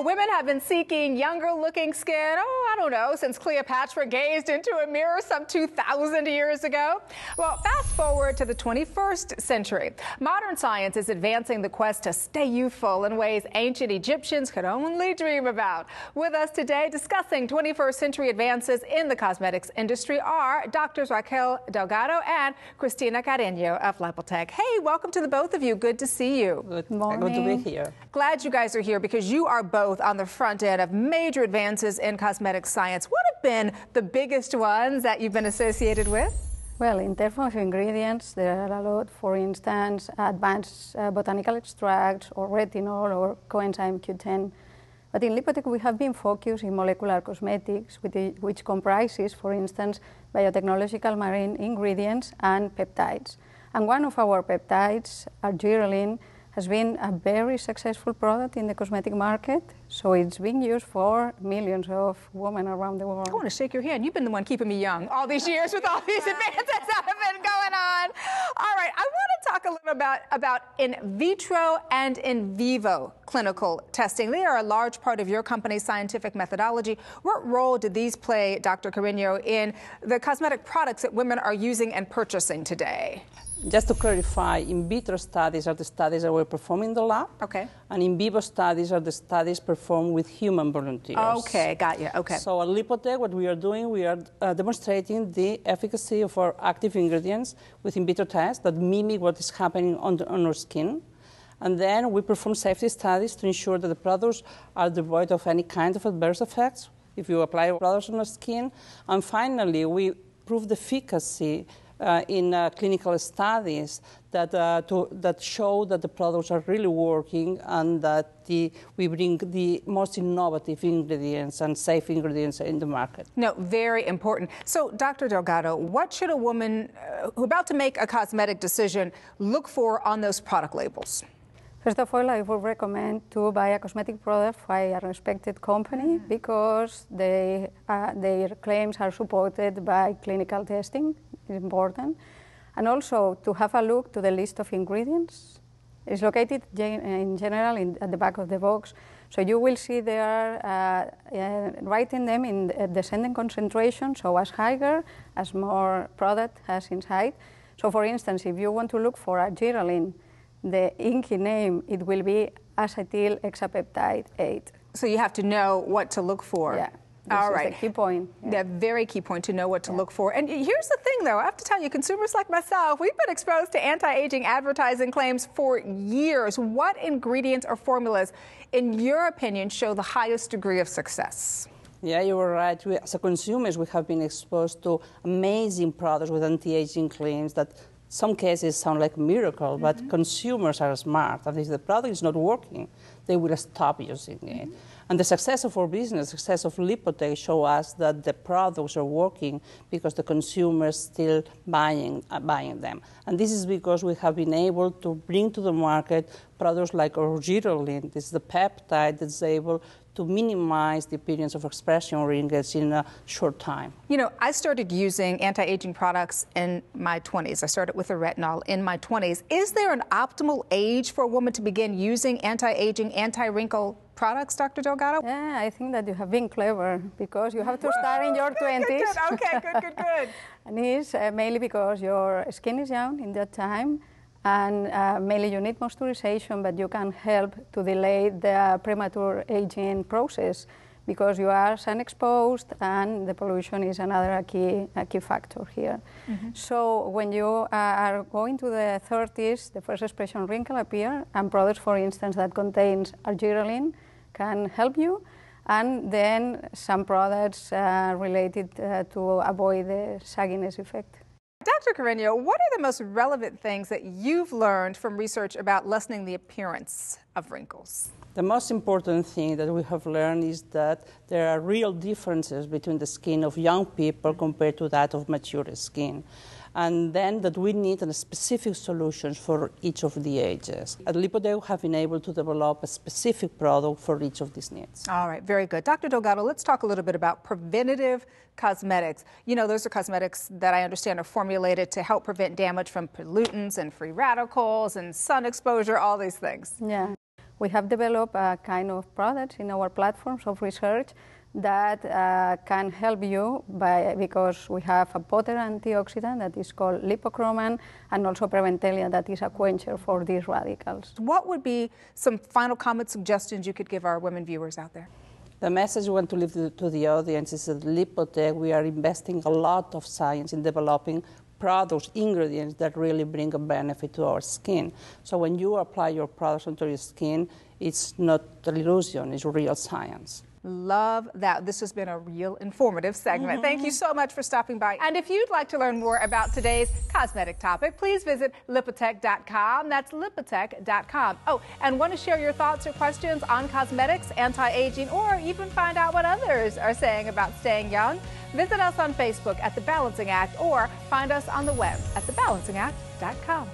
Well, women have been seeking younger looking skin, oh, I don't know, since Cleopatra gazed into a mirror some 2,000 years ago. Well, fast forward to the 21st century. Modern science is advancing the quest to stay youthful in ways ancient Egyptians could only dream about. With us today discussing 21st century advances in the cosmetics industry are Drs. Raquel Delgado and Cristina Carreño of Lipotec. Hey, welcome to the both of you. Good to see you. Good, morning. Good to be here. Glad you guys are here because you are both on the front end of major advances in cosmetic science. What have been the biggest ones that you've been associated with? Well, in terms of ingredients, there are a lot. For instance, advanced uh, botanical extracts or retinol or coenzyme Q10. But in Lipotec, we have been focused in molecular cosmetics, which comprises, for instance, biotechnological marine ingredients and peptides. And one of our peptides, argireline, has been a very successful product in the cosmetic market. So it's being used for millions of women around the world. I want to shake your hand. You've been the one keeping me young all these years with all these advances that have been going on. All right, I want to talk a little about, about in vitro and in vivo clinical testing. They are a large part of your company's scientific methodology. What role did these play, Dr. Carreño, in the cosmetic products that women are using and purchasing today? Just to clarify, in vitro studies are the studies that we perform in the lab. Okay. And in vivo studies are the studies performed with human volunteers. Okay, got you. Okay. So at Lipotec, what we are doing, we are uh, demonstrating the efficacy of our active ingredients with in vitro tests that mimic what is happening on, the, on our skin. And then we perform safety studies to ensure that the products are devoid of any kind of adverse effects if you apply products on the skin. And finally, we prove the efficacy uh, in uh, clinical studies that, uh, to, that show that the products are really working and that the, we bring the most innovative ingredients and safe ingredients in the market. No, very important. So, Dr. Delgado, what should a woman uh, who's about to make a cosmetic decision look for on those product labels? First of all, I would recommend to buy a cosmetic product by a respected company mm. because they, uh, their claims are supported by clinical testing, is important. And also to have a look to the list of ingredients. It's located in general in, at the back of the box. So you will see there uh, uh, writing them in descending concentration, so as higher, as more product has inside. So for instance, if you want to look for a argireline, the INCI name, it will be acetyl hexapeptide 8. So you have to know what to look for. Yeah. This All right. key point. Yeah. yeah. very key point to know what to yeah. look for. And here's the thing, though. I have to tell you, consumers like myself, we've been exposed to anti-aging advertising claims for years. What ingredients or formulas, in your opinion, show the highest degree of success? Yeah, you were right. We, as consumers, we have been exposed to amazing products with anti-aging claims that some cases sound like a miracle, mm-hmm. but consumers are smart. And if the product is not working, they will stop using it. And the success of our business, success of Lipotec, show us that the products are working because the consumers still buying uh, buying them. And this is because we have been able to bring to the market products like argireline. This is the peptide that's able to minimize the appearance of expression wrinkles in a short time. You know, I started using anti-aging products in my 20s. I started with a retinol in my 20s. Is there an optimal age for a woman to begin using anti-aging, anti-wrinkle products, Dr. Delgado? Yeah, I think that you have been clever because you have to start in your 20s. Good, good. Okay, good, good, good. and it's uh, mainly because your skin is young in that time and uh, mainly you need moisturization, but you can help to delay the premature aging process because you are sun exposed and the pollution is another key, key factor here. Mm -hmm. So when you are going to the 30s, the first expression wrinkle appear and products, for instance, that contains argireline can help you. And then some products uh, related uh, to avoid the sagginess effect. Dr. Carreño, what are the most relevant things that you've learned from research about lessening the appearance of wrinkles? The most important thing that we have learned is that there are real differences between the skin of young people compared to that of mature skin and then that we need a specific solutions for each of the ages. At Lipotec, we have been able to develop a specific product for each of these needs. All right, very good. Dr. Delgado, let's talk a little bit about preventative cosmetics. You know, those are cosmetics that I understand are formulated to help prevent damage from pollutants and free radicals and sun exposure, all these things. Yeah. we have developed a kind of product in our platforms of research that uh, can help you by, because we have a potent antioxidant that is called lipochroman and also Preventhelia that is a quencher for these radicals. What would be some final comment suggestions you could give our women viewers out there? The message we want to leave to, to the audience is that Lipotec, we are investing a lot of science in developing products, ingredients that really bring a benefit to our skin. So when you apply your products onto your skin, it's not an illusion, it's real science. Love that. This has been a real informative segment. Mm-hmm. Thank you so much for stopping by. And if you'd like to learn more about today's cosmetic topic, please visit lipotec.com. That's lipotec.com. Oh, and want to share your thoughts or questions on cosmetics, anti aging, or even find out what others are saying about staying young? Visit us on Facebook at The Balancing Act or find us on the web at thebalancingAct.com.